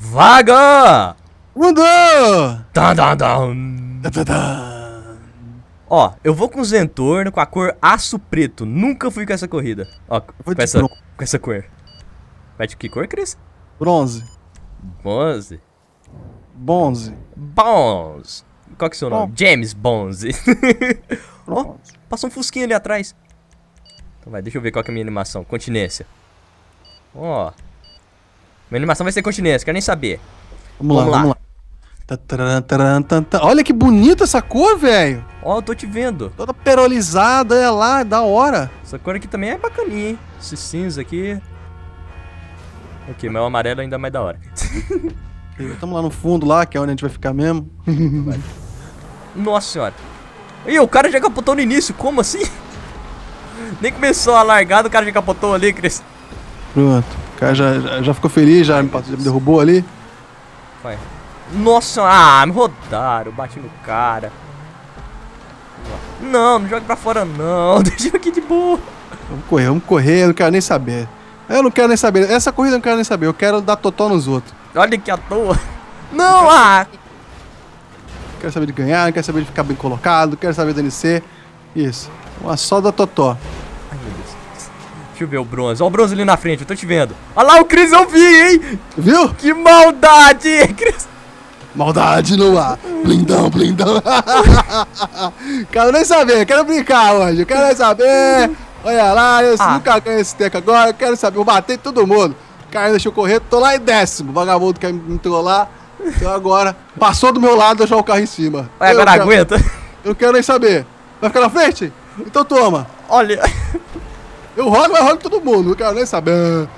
Vaga! Dun. Tá, tá, tá. Ó, eu vou com o Zentorno com a cor aço preto. Nunca fui com essa corrida. Ó, com essa, bronze. com essa cor. Vai de que cor, Cris? Bronze. Bonze. Bonze. Bonze. Qual que é o seu nome? Bom. James Bonze. Ó, Bronze. passou um fusquinho ali atrás. Então vai, deixa eu ver qual que é a minha animação. Continência. Ó. Minha animação vai ser continência, quero nem saber. Vamos lá, Vamos lá. vamos lá. Tan, tan. Olha que bonita essa cor, velho. Ó, eu tô te vendo. Toda perolizada, olha lá, da hora. Essa cor aqui também é bacaninha, hein? Esse cinza aqui. Ok, mas o amarelo ainda é mais da hora. Estamos lá no fundo, lá, que é onde a gente vai ficar mesmo. Nossa senhora. Ih, o cara já capotou no início, como assim? Nem começou a largada, o cara já capotou ali, Cris. Pronto. O cara já, já, ficou feliz, já me, passou- já me derrubou ali. Vai. Nossa ah, me rodaram, bati no cara. Não, não joga pra fora não, deixa eu aqui de boa. Vamos correr, vamos correr, eu não quero nem saber. Eu não quero nem saber. Essa corrida eu não quero nem saber. Eu quero dar totó nos outros. Olha que à toa. Não, ah, Não quero saber de ganhar, não quero saber de ficar bem colocado, não quero saber de NC. Isso. Uma só da totó. Deixa eu ver o bronze. Olha o bronze ali na frente, eu tô te vendo. Olha lá o Cris, eu vi, hein? Viu? Que maldade, Cris. Maldade no ar. Blindão, blindão. quero nem saber, quero brincar hoje. Quero nem saber. Olha lá, eu Ah. nunca ganhei esse teco agora. Eu quero saber. Eu batei todo mundo. O cara deixou eu correr, tô lá em décimo. Vagabundo quer me trollar. Então agora, passou do meu lado, deixou o carro em cima. Eu agora quero- aguenta. Eu não quero nem saber. Vai ficar na frente? Então toma. Olha. Eu rodo, mas rodo todo mundo. Não quero nem saber.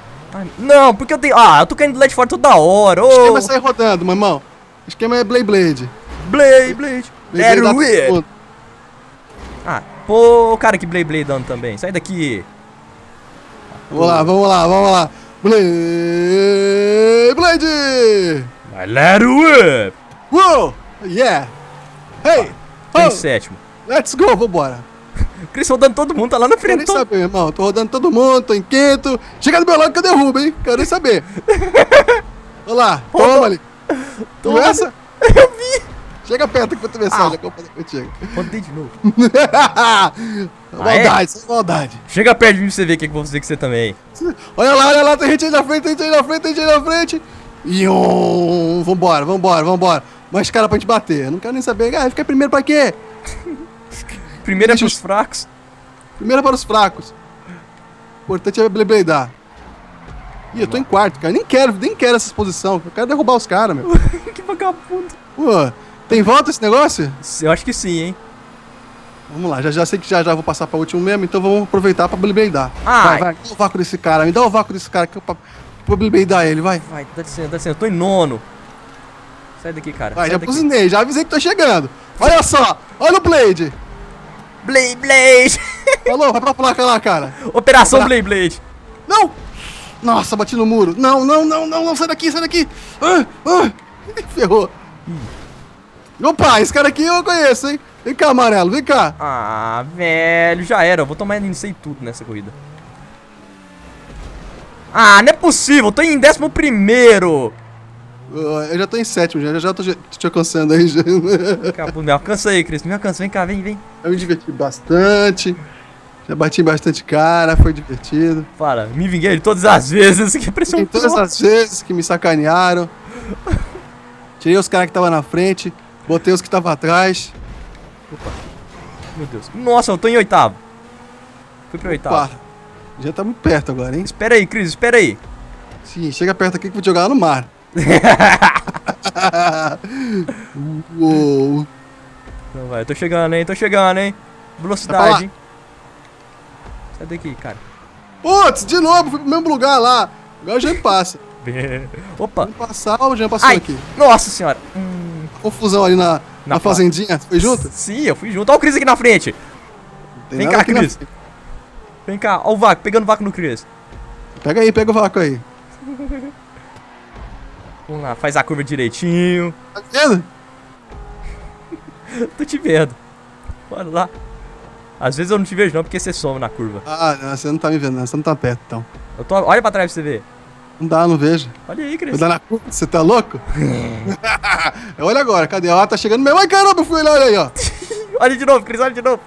Não, porque eu tenho. Ah, eu tô caindo lá de fora toda hora. Quem Ô, vai sair rodando, meu irmão? O esquema é Blade Blade. Blade, Blade. Rip. mundo. Ah, pô, o cara que Blade Blade dando também. Sai daqui. Vamos lá, vamos lá, vamos lá. Blade Blade! Vai, let it whip. Uou! Yeah! Hey! Tô em Oh, sétimo. let's go, vambora. Cris rodando todo mundo, tá lá na Quero frente. nem todo- saber, irmão. Tô rodando todo mundo, tô em quinto. Chega do meu lado que eu derrubo, hein? Quero nem saber. Olha lá, toma ali. Toma. essa? Eu vi. Chega perto aqui pra tu ver só, já que eu vou fazer contigo. Rodei de novo. maldade, sem maldade. Chega perto de mim pra você ver o que que eu vou fazer com você também. Olha lá, olha lá, tem gente aí na frente, tem gente aí na frente, tem gente aí na frente. Ion, vambora, vambora, vambora. Mais cara pra gente bater. Eu não quero nem saber. Ah, fica primeiro pra quê? Primeiro é eu- pros fracos. Primeiro é para os fracos. O importante é blebledar. Ih, eu tô em quarto, cara. Nem quero, nem quero essa exposição. Eu quero derrubar os caras, meu. que vagabundo. Pô, tem volta esse negócio? Eu acho que sim, hein. Vamos lá, já, já sei que já já vou passar pra último mesmo, então vamos aproveitar pra blebledar. Ai. Vai, vai, dá o vácuo desse cara, me dá o vácuo desse cara que eu pra, pra ele, vai. Vai, dá licença, dá licença. Eu tô em nono. Sai daqui, cara. Vai, Sai já daqui. buzinei, já avisei que tô chegando. Olha só, olha o Blade. Blade Blade. Falou, vai pra placa lá, cara. Operação Opera- Blade Blade. Não! Nossa, bati no muro. Não, não, não, não, não, sai daqui, sai daqui. Ah, ah. Ferrou. Opa, esse cara aqui eu conheço, hein? Vem cá, amarelo, vem cá. Ah, velho, já era. Eu vou tomar NC tudo nessa corrida. Ah, não é possível. Eu tô em décimo primeiro. Eu já tô em sétimo, já, já, tô te alcançando aí. Já. Acabou, me alcança aí, Cris. Me alcança. Vem cá, vem, vem. Eu me diverti bastante. Já bati bastante cara, foi divertido. Para, me vinguei de todas as vezes. Que pressão Tem todas toda. as vezes que me sacanearam. Tirei os caras que estavam na frente, botei os que estavam atrás. Meu Deus. Nossa, eu tô em oitavo. Fui pro oitavo. Já tá muito perto agora, hein? Espera aí, Cris, espera aí. Sim, chega perto aqui que eu vou te jogar lá no mar. Uou. Não vai, tô chegando, hein? Tô chegando, hein? Velocidade, hein? Sai daqui, cara. Putz, de novo, fui pro mesmo lugar lá. Agora o Jean passa. Opa. Vamos passar, o Jean passou Ai, aqui. nossa senhora. Hum, Confusão ali na, na, Na fazendinha. Você foi junto? sim, eu fui junto. Olha o Cris aqui na frente. Vem cá, Cris. Vem cá, ó o vácuo, pegando o vácuo no Cris. Pega aí, pega o vácuo aí. Vamos lá, faz a curva direitinho. Tá vendo? Tô te vendo. Bora lá. Às vezes eu não te vejo não, porque você some na curva. Ah, não, você não tá me vendo, não. Você não tá perto, então. Eu tô, olha pra trás pra você ver. Não dá, não vejo. Olha aí, Vou Cris. dar na curva, você tá louco? olha agora, cadê? Ó, tá chegando mesmo. Ai, caramba, eu fui olhar, olha aí, ó. Olha de novo, Cris, olha de novo.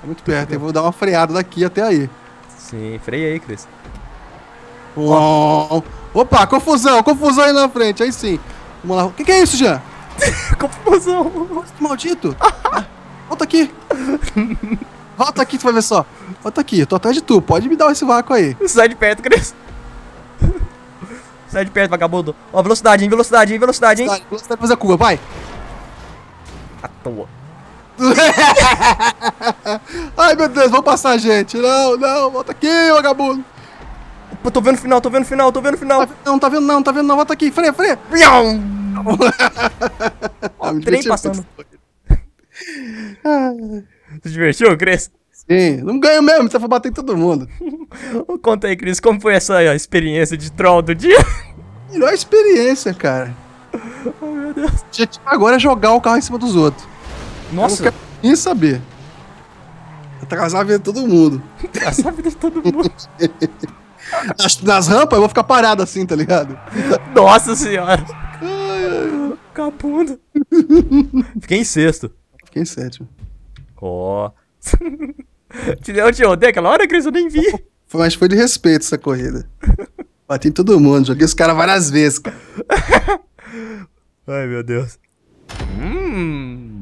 Tá muito perto, eu vou dar uma freada daqui até aí. Sim, freia aí, Cris. Uau. Opa, confusão, confusão aí na frente, aí sim. Vamos lá. O que, que é isso, Jean? Confusão. Maldito. Ah, volta aqui. Volta aqui, tu vai ver só. Volta aqui, eu tô atrás de tu. Pode me dar esse vácuo aí. Sai de perto, Cris. Sai de perto, vagabundo. Ó, velocidade, hein, velocidade, hein, velocidade, hein. Tá, velocidade fazer a curva, vai. À toa. Ai, meu Deus, vamos passar, gente. Não, não, volta aqui, vagabundo. Opa, tô vendo o final, tô vendo o final, tô vendo o final. Tá não, tá vendo, não, tá vendo, não. Volta aqui, freia, freia. Ó, trem passando. Se divertiu, Cris? Sim, não ganho mesmo, você foi bater em todo mundo. Conta aí, Cris, como foi essa ó, experiência de troll do dia? Melhor experiência, cara. Oh, meu Deus. Agora é jogar o carro em cima dos outros. Eu não Nossa, quero nem saber. Atrasar a vida de todo mundo. essa vida de todo mundo. Nas, nas rampas eu vou ficar parado assim, tá ligado? Nossa senhora. Capundo. Fiquei em sexto. Fiquei em sétimo. Ó. Te deu, te odeio aquela hora, Cris? Eu nem vi. Foi- Mas foi de respeito essa corrida. Bati em todo mundo, joguei os caras várias vezes, cara. Ai, meu Deus. Hum.